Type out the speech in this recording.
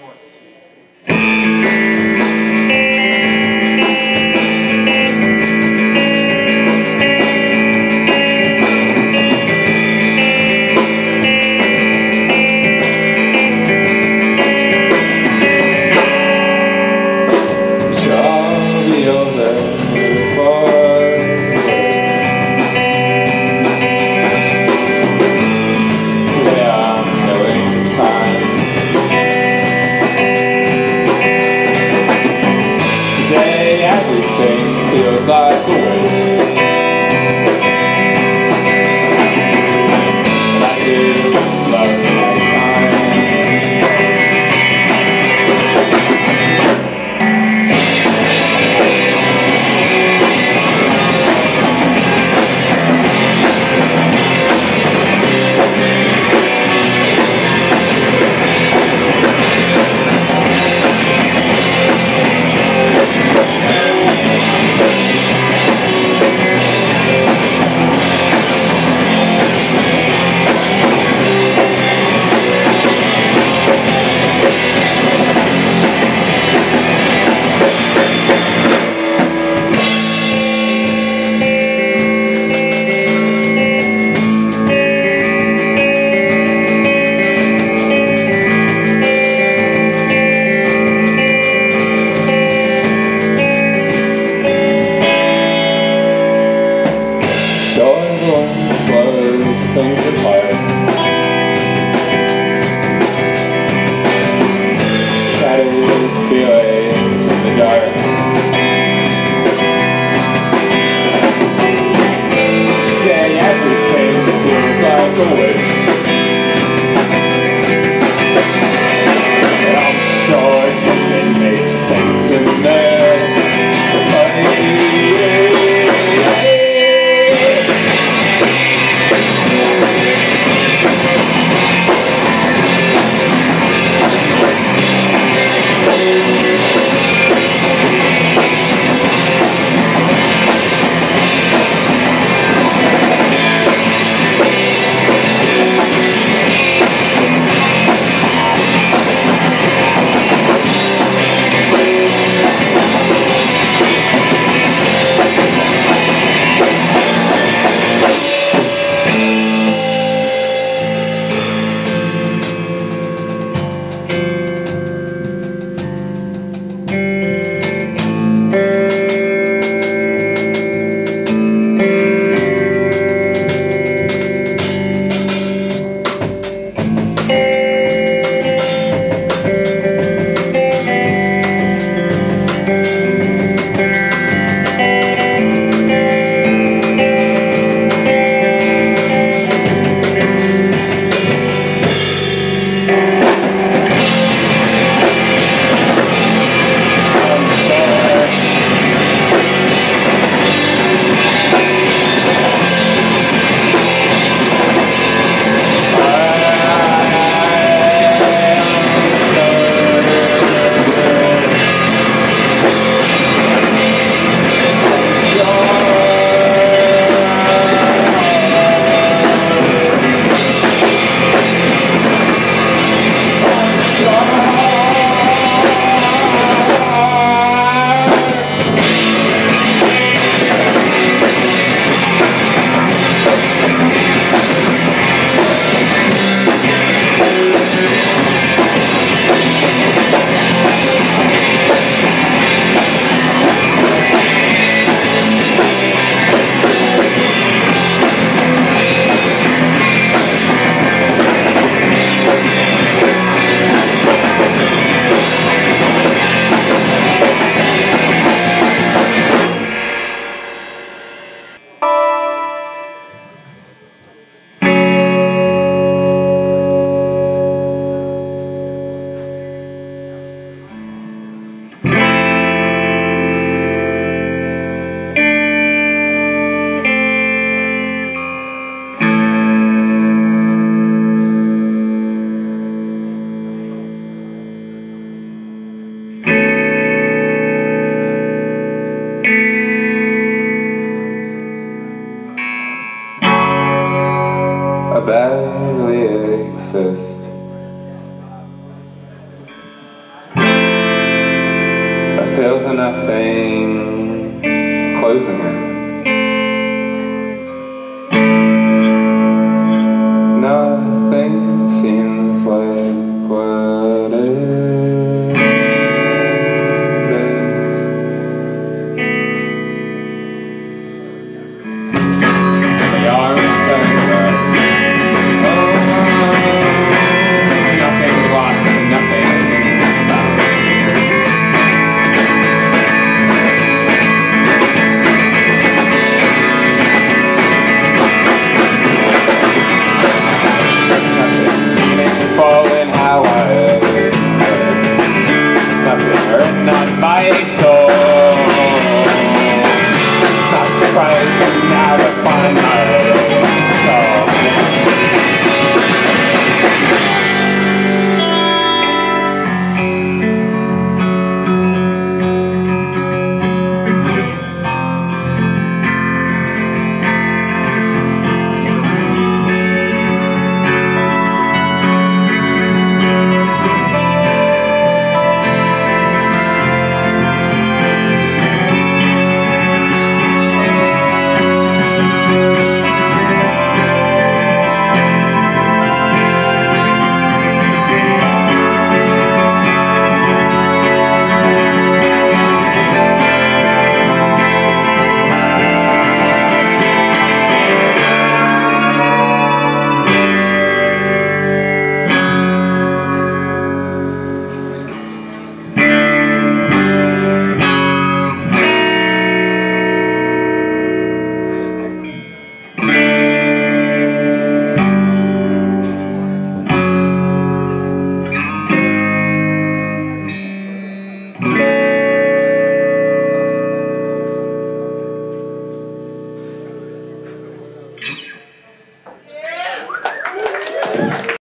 Yeah, I'm killing exist. I feel the nothing closing in. Nothing seems like to find my